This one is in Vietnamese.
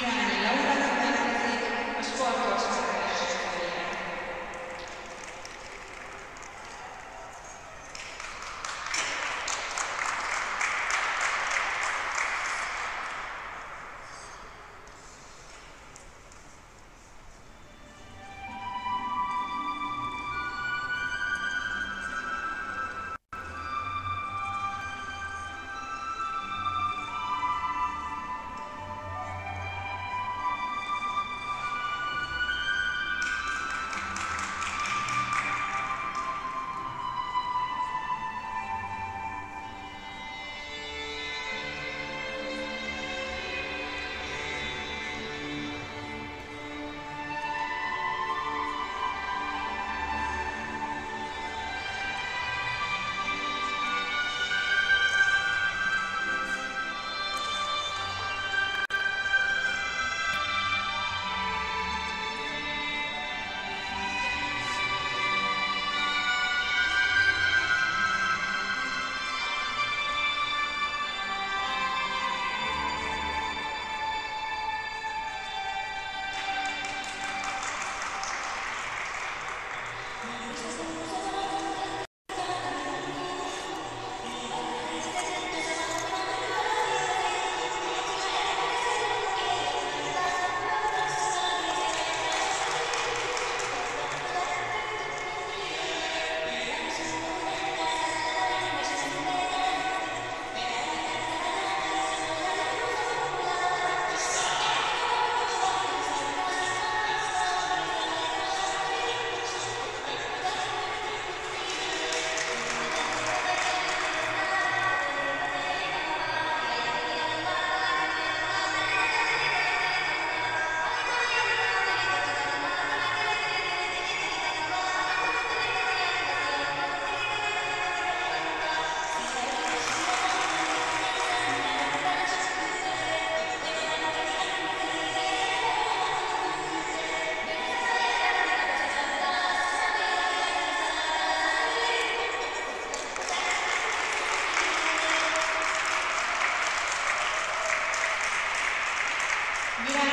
Yeah, Yeah.